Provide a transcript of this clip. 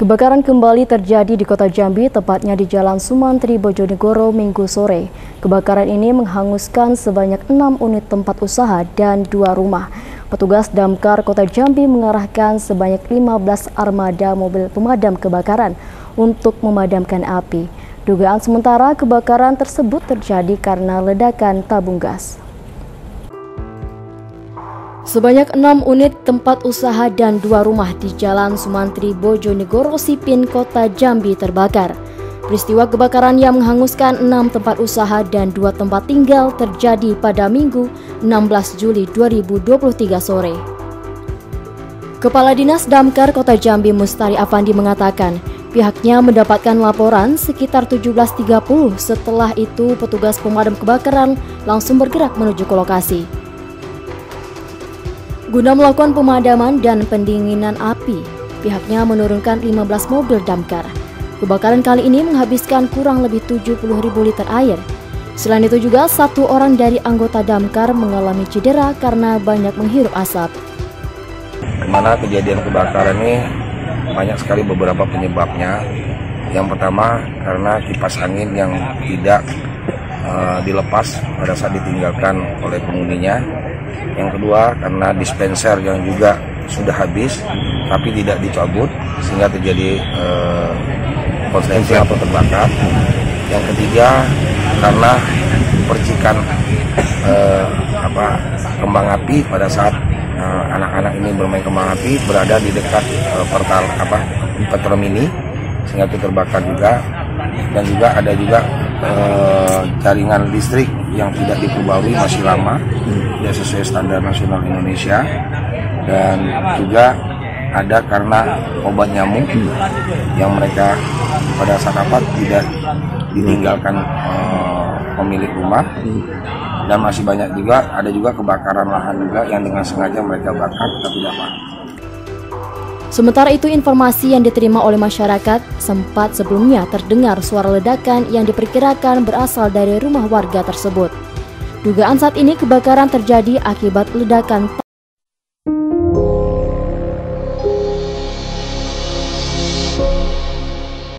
Kebakaran kembali terjadi di kota Jambi, tepatnya di Jalan Sumantri, Bojonegoro, Minggu sore. Kebakaran ini menghanguskan sebanyak enam unit tempat usaha dan dua rumah. Petugas damkar kota Jambi mengarahkan sebanyak 15 armada mobil pemadam kebakaran untuk memadamkan api. Dugaan sementara kebakaran tersebut terjadi karena ledakan tabung gas. Sebanyak enam unit tempat usaha dan dua rumah di Jalan Sumantri Bojonegoro Sipin, Kota Jambi terbakar. Peristiwa kebakaran yang menghanguskan enam tempat usaha dan dua tempat tinggal terjadi pada Minggu 16 Juli 2023 sore. Kepala Dinas Damkar Kota Jambi Mustari Afandi mengatakan, pihaknya mendapatkan laporan sekitar 17.30 setelah itu petugas pemadam kebakaran langsung bergerak menuju ke lokasi. Guna melakukan pemadaman dan pendinginan api, pihaknya menurunkan 15 mobil damkar. Kebakaran kali ini menghabiskan kurang lebih 70 ribu liter air. Selain itu juga satu orang dari anggota damkar mengalami cedera karena banyak menghirup asap. Ke mana kejadian kebakaran ini banyak sekali beberapa penyebabnya. Yang pertama karena kipas angin yang tidak uh, dilepas pada saat ditinggalkan oleh penghuninya yang kedua karena dispenser yang juga sudah habis tapi tidak dicabut sehingga terjadi eh, potensi atau terbakar. Yang ketiga karena percikan eh, apa kembang api pada saat eh, anak-anak eh, ini bermain kembang api berada di dekat eh, portal apa petro mini sehingga itu terbakar juga dan juga ada juga eh, jaringan listrik yang tidak diperbarui masih lama tidak sesuai standar nasional Indonesia. Dan juga ada karena obat nyamuk yang mereka pada saat dapat tidak ditinggalkan uh, pemilik rumah. Dan masih banyak juga ada juga kebakaran lahan juga yang dengan sengaja mereka bakar tapi tidak apa. Sementara itu informasi yang diterima oleh masyarakat sempat sebelumnya terdengar suara ledakan yang diperkirakan berasal dari rumah warga tersebut. Dugaan saat ini kebakaran terjadi akibat ledakan